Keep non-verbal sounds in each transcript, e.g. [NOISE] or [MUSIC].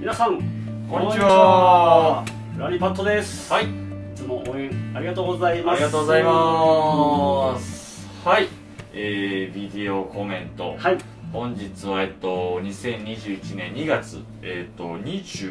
皆さんこんにちは。ラリパットです。はい。いつも応援ありがとうございます。ありがとうございます。はい。えー、ビデオコメント。はい。本日はえっと2021年2月えっと21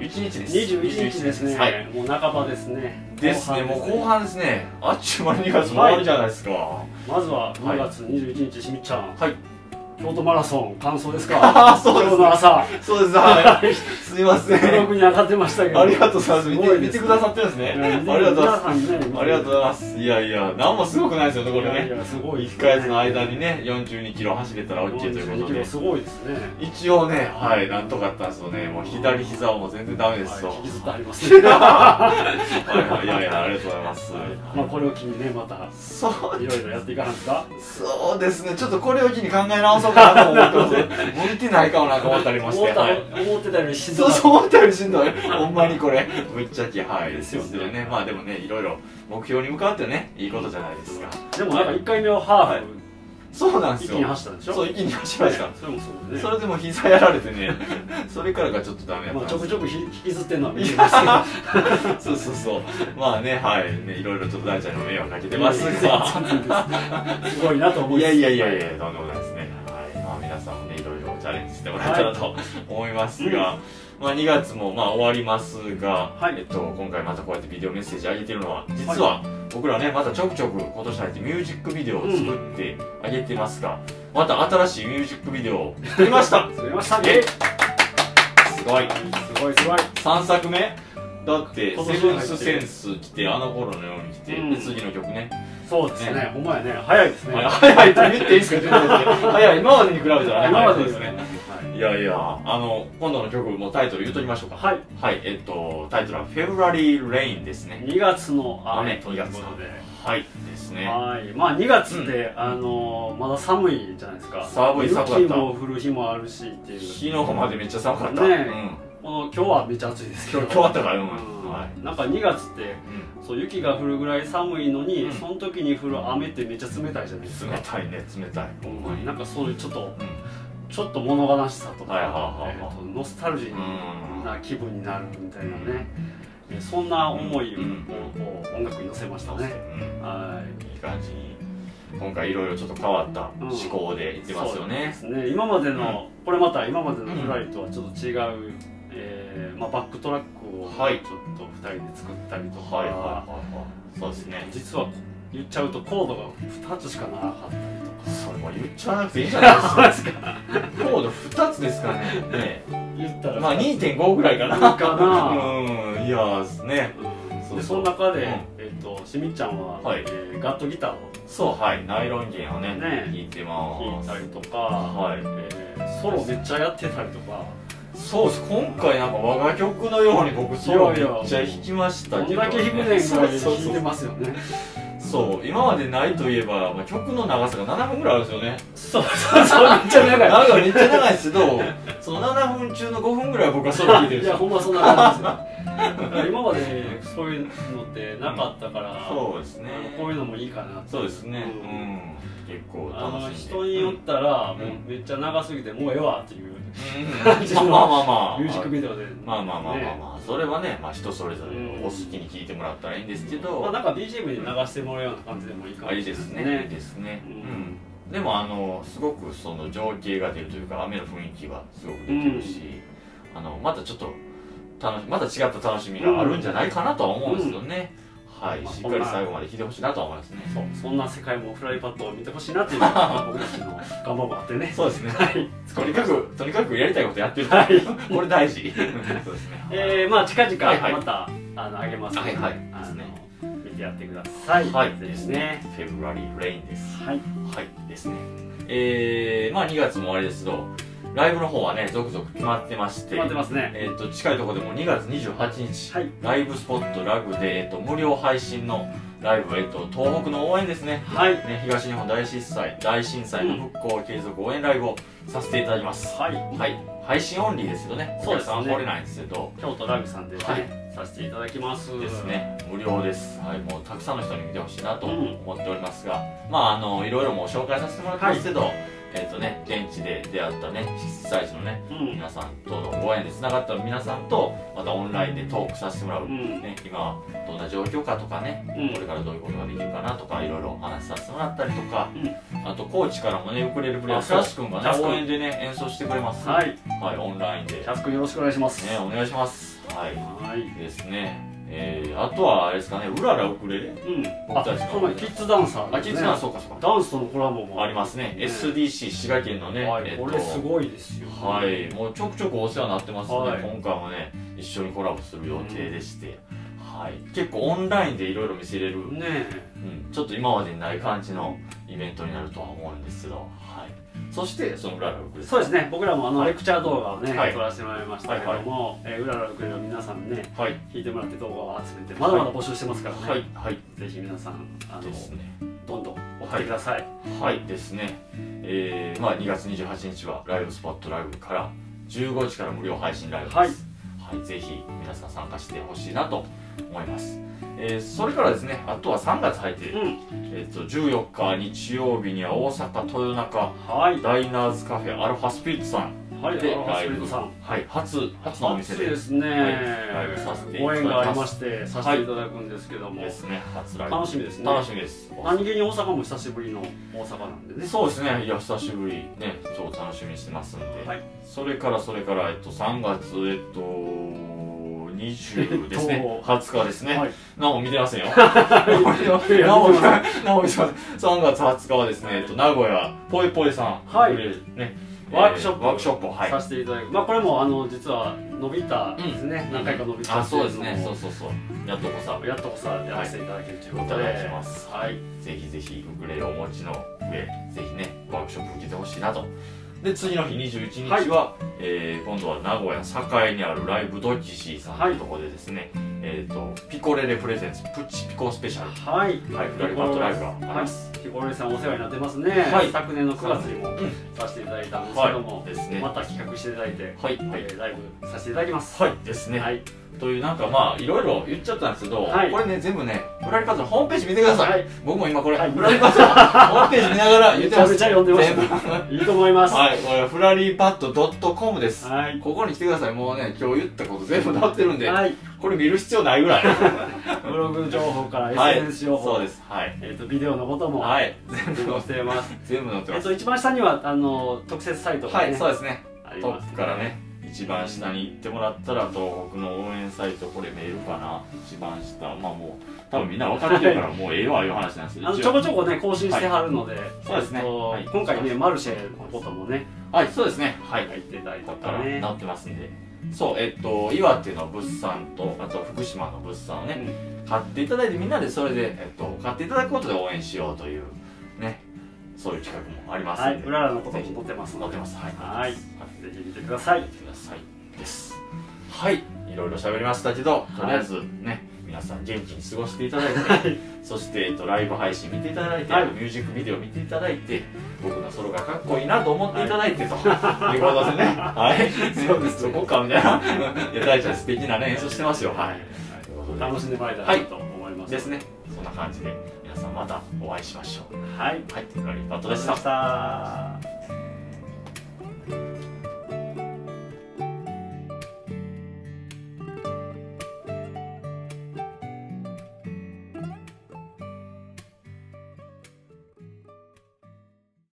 日です。21日ですね、はい。もう半ばですね。ですね。もう後半半ですね。あっちゅう間に2月も終わりじゃないですか。はまずは2月21日しみっちゃん、い京都マラソン完走ですあか？ー [LAUGHS] そうです今日の朝。そうです。はい [LAUGHS] すいませブロんグに上がってましたけど。ありがとうございます。見て見てくださってるんですね。ありがとうございます。ありがとうございます。いやいや何もすごくないですよねこれね。やすごい1ヶ月の間にね42キロ走れたら OK ということ42キロで。すごいですね。一応ねはいなんとかあったんですよねもう左膝はもう全然ダメですと。はい引きずってありますね。[LAUGHS] はいはいいやいやありがとうございます。まあこれを機にねまたそういろいろやっていかないですかそうですね。ちょっとこれを機に考え直そうかなと思ってます。[LAUGHS] 向いてないかもなと思ったりもして。はい。思ってたよりしそうそう思ったよりしんどい。ほんまにこれ。ぶっちゃけはい。ですよね。まあでもねいろいろ目標に向かうってねいいことじゃないですか。でもなんか1回目はハーフ、そうなんですよ。一気に走ったんでしょ？そう一気に走りました。それもそうね。それでも膝やられてね。それからがちょっとダメだまあ、ったんですちょくちょくひ引きずってるのは見てますけど。そうそうそう。まあねはい。ねいろいろちょっと大ちゃんにも迷惑かけてますが。すごいなと思いいやいやいやいややとんでもないですね。はい。まあ皆さんもねいろいろチャレンジしてもらえたらと思いますが、まあ2月もまあ終わりますが、はい。えっと今回またこうやってビデオメッセージ上げてるのは実は僕らねまたちょくちょく今年入ってミュージックビデオを作ってあげてますが、また新しいミュージックビデオを作りました。[LAUGHS] 作りました。えねすごい。すごいすごい。3作目？だって今セブンスセンス来てあの頃のように来て、うん。で次の曲ね。そうですね。ね。ほんまやね。早いですね。はい。早いと言っていいですか？早 [LAUGHS] い今までに比べたらね今までですねいやいやあの今度の曲もうタイトル言うときましょうか。はい。はいえっとタイトルは「フェブラリー・レイン」ですね。2月の雨雨ということで。はいですね。はい。まあ2月って、あのまだ寒いじゃないですか。寒い寒かった。雪も降る日もあるしっていう。昨日までめっちゃ寒かった、ねうん。今日はめっちゃ暑いですけど。今日あったからうん、うん。はい、なんか2月ってうそう雪が降るぐらい寒いのに、うん。その時に降る雨ってめっちゃ冷たいじゃないですん、か。冷たいね冷たい。ほんまに。なんかそういうちょっとうんちょっと物悲しさとか、はいはいはいはい。えーとノスタルジーうんな気分になるみたいなね、えーそんな思いを音楽に乗せましたね、うんはい。いい感じに。今回いろいろちょっと変わった思考でいってますよね、そうですね。今までの、これまた今までのフライとはちょっと違う、えーまあ、バックトラックをちょはいっと2人で作ったりとか、はいはいはいはい。そうですね。実は言っちゃうとコードが2つしかなかったそれも言っちゃわなくていいじゃないですかコード2つですからね。ね言ったらまあ2.5ぐらいかな。かな。うん。いやーね。でその中で、うん。えっとしみっちゃんは、はい。えーガットギターを。そうはい。ナイロン弦をねね弾いてま弾いすたりとか、はい。えーソロめっちゃやってたりとか。そうです。今回なんか我が曲のように僕ソロめっちゃ弾きましたどんけど、だけ弾くねんぐら弾いてますよねそう今までないといえば、まあ、曲の長さが7分ぐらいあるんですよね。そうそうそうめっちゃ長い。なんかめっちゃ長いですけどその7分中の5分ぐらいは僕はソロ弾いてるんいですよ。やほんまそんな感じです今までそういうのってなかったから、そうですね。こういうのもいいかなって。そうですね。ううん。ん、結構楽しんで。人によったら、んもうめっちゃ長すぎてもうええわっていううん。感じのまあまあまあ。ミュージックビデオでまあまあまあまあねまあ。それはね、まあ、人それぞれうん。お好きに聞いてもらったらいいんですけど、まあなんか BGM に流してもらうような感じでもいいかもあしれないいいですね。いいですね。ううん。ん、でもあのすごくその情景が出るというか雨の雰囲気はすごく出てるし、あのまたちょっと楽しまた違った楽しみがあるんじゃないかなとは思うんですよね、はいまあしっかり最後まで聞いてほしいなとは思いますね。そうそんな世界もフライパッドを見てほしいなっていうのが僕たちの願望もあってね。そうですね。はい。とにかくとにかくやりたいことやってる。はい。これ大事。そうですね。えー、まあ近々はいはい。また、あのあげますので、はいはい。あのね。見てやってください。はい。でですすね。ねフェブラリーレインです。はい。はい。ですね。えー、まあ2月も終わりですけどライブの方はね続々決まってまして決まってますね。えー、と近いところでも2月28日、はい。ライブスポットラグで、えー、と無料配信のライブ、えー、と東北の応援ですね。はい。ね東日本大震災大震災の復興継続応援ライブをさせていただきます、はい。はい。配信オンリーですけどね。そうですね。お客さんは来れないんですけど。京都ラグさんでね、はい。させていただきます。ですね。無料です、はい、もうたくさんの人に見てほしいなとうん。思っておりますが、まああのいろいろもう紹介させてもらってますけど、えっ、とね現地で出会ったね被災地のねうん。皆さんとのご縁でつながった皆さんとまたオンラインでトークさせてもらう、うん。ね、今どんな状況かとかね、うん。これからどういうことができるかなとかいろいろお話しさせてもらったりとか、うあとコーチからもねウクレレプレイヤーキャス君がね応援でね演奏してくれます。はい。はい、オンラインで。キャス君よろしくお願いします。ねお願いします。はい。はい。ですねえー、あとはあれですかねうららウクレレうん。僕たちのキッズダンサーあキッズナーンそうかそうか。ダンスとのコラボも。ありますねね SDC 滋賀県のね、はいえっと。これすごいですよ。はいもうちょくちょくお世話になってますので、はい。今回もね一緒にコラボする予定でして、はい。結構オンラインでいろいろ見せれる、ねうん、ちょっと今までにない感じのイベントになるとは思うんですけど、はい、そしてそのうららウクレレそうですね。僕らもあのはい。レクチャー動画をねはい。撮らせてもらいましたけどもえーうららウクレレを皆さんねはい。聞いてもらって動画を集めてまだまだ募集してますからね。はい。はい。ぜひ皆さんあのね。どんどん送ってください。はい。ですね。えー、まあ2月28日はライブスポットライブから15日から無料配信ライブです。はい。はい、ぜひ皆さん参加してほしいなと思います、えーそれからですねあとは3月入って、うん。えー、と14日日曜日には大阪豊中はい。ダイナーズカフェアルファスピリットさんはいでライブさん。はい初初のお店で。初ですね、ライブさせていたご縁がありましてさせていただくんですけども、ですね初ライブ。楽しみですね。楽しみです。何気に大阪も久しぶりの大阪なんでね。そうですね。いや久しぶり。ね超楽しみにしてますんで、はい。それからそれから、えっと、3月えっと20ですね、えっと20日ですね、はい。何も見てませんよ。いや何も見てません。3月20日はですね、えっと、名古屋ぽいぽいさん、はい。ね、ワークショップ。ワークショップをはい。させていただく、まあこれもあの実は伸びたですね、何回か伸びたあ、っていそうですね。そうそうそう。やっとこさ、やっとこさやらせていただけるということで、いただきます。はい。ぜひぜひウクレレをお持ちの上、ぜひね、ワークショップ受けてほしいなと。で、次の日21日は、えー今度は名古屋栄にあるライブドッキシーさんというところでですね、えっ、と、ピコレレプレゼンツプチピコスペシャル。はい。はい、フラリパットライブが。あります。ピコロレさんお世話になってますね、はい。昨年の9月にもんさせていただいたんですけども、はい。ですね。また企画していただいて、はい、えはい。ーライブさせていただきます。はい、ですね。はい。というなんかまあいろいろ言っちゃったんですけど、はい。これね全部ねフラリパッドのホームページ見てください、はい。僕も今これ、はい。フラリパッドのホームページ見ながら言ってます。めちゃめちゃ読んでました全部。いいと思います。はい。これフラリーパッド .com です、はい。ここに来てください。もうね今日言ったこと全部載ってるんで、はいこれ見る必要ないぐらい。[LAUGHS] ブログ情報からはい。SNS 情報、そうです。はい。えー、とビデオのこともはい。全部載せてます。全部載ってます。えっと一番下にはあの特設サイトがね、はいそうですね。トッありますプからね一番下に行ってもらったら東北の応援サイトこれ見えるかな。一番下。まあもう多分みんな分かってるからもうええわいう話なんですけどあのちょこちょこね更新してはるので、そうですね。えっとはい。今回ねマルシェのこともねはいそうですね。はい。入ってたりとここかからね直ってますんでそうえっと岩手の物産とあと福島の物産をね、買っていただいてみんなでそれで、えっと、買っていただくことで応援しようというねそういう企画もありますはいのことも載ってます載ってますはい。はい。ぜひ見てください。見てくださいです。はい。いろいろ喋りましたけどとりあえずね、皆さん元気に過ごしていただいて、そして、えっと、ライブ配信見ていただいて、はい。ミュージックビデオ見ていただいて僕のソロがかっこいいなと思っていただいてと、い。うことでね。はい。そうです。そこかみたいな。[LAUGHS] いや大ちゃん素敵なね演奏してますよ。はい。楽しんでもらえたらなと思います、ですね。そんな感じで皆さんまたお会いしましょう。はい。はい、フラリーパットでしありがとうございましたた